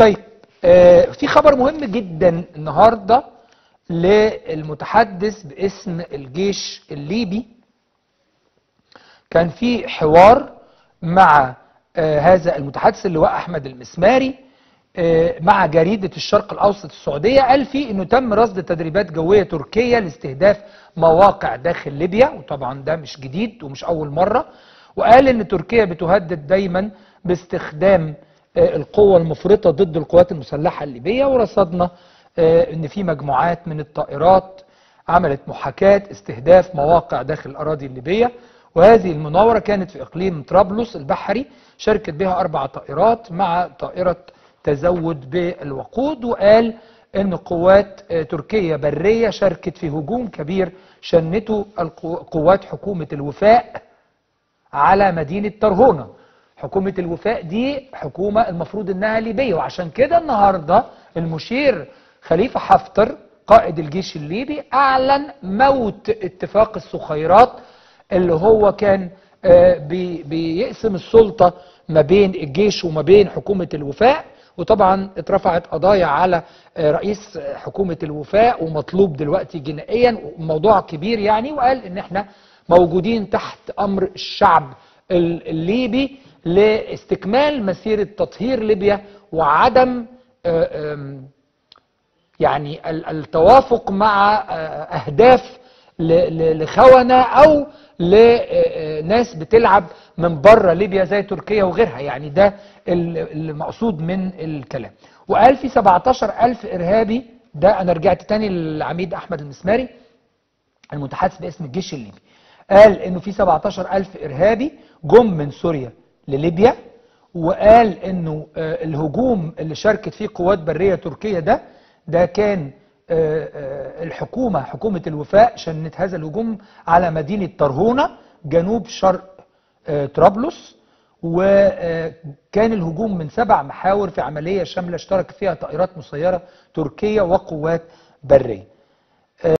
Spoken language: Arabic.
طيب آه في خبر مهم جدا النهارده للمتحدث باسم الجيش الليبي. كان في حوار مع آه هذا المتحدث اللواء أحمد المسماري آه مع جريدة الشرق الأوسط السعودية. قال فيه إنه تم رصد تدريبات جوية تركية لاستهداف مواقع داخل ليبيا وطبعا ده مش جديد ومش أول مرة. وقال إن تركيا بتهدد دايما باستخدام القوة المفرطة ضد القوات المسلحة الليبية ورصدنا إن في مجموعات من الطائرات عملت محاكاة استهداف مواقع داخل الأراضي الليبية. وهذه المناورة كانت في إقليم طرابلس البحري شاركت بها أربع طائرات مع طائرة تزود بالوقود وقال إن قوات تركيا برية شاركت في هجوم كبير شنته قوات حكومة الوفاء على مدينة ترهونة حكومة الوفاء دي حكومة المفروض إنها ليبية وعشان كده النهاردة المشير خليفة حفتر قائد الجيش الليبي أعلن موت اتفاق السخيرات اللي هو كان بي بيقسم السلطة ما بين الجيش وما بين حكومة الوفاء. وطبعا اترفعت قضايا على رئيس حكومة الوفاء ومطلوب دلوقتي جنائيا موضوع كبير يعني وقال إن إحنا موجودين تحت أمر الشعب الليبي. لاستكمال مسيرة تطهير ليبيا وعدم يعني التوافق مع أهداف لخونة أو لناس بتلعب من بره ليبيا زي تركيا وغيرها. يعني ده المقصود من الكلام. وقال في 17 ألف إرهابي ده أنا رجعت تاني للعميد أحمد المسماري المتحدث باسم الجيش الليبي. قال إنه في 17 ألف إرهابي جم من سوريا. لليبيا وقال إنه الهجوم اللي شاركت فيه قوات برية تركيا ده ده كان الحكومة حكومة الوفاء شنت هذا الهجوم على مدينة ترهونة جنوب شرق طرابلس وكان الهجوم من سبع محاور في عملية شاملة اشترك فيها طائرات مسيرة تركية وقوات برية.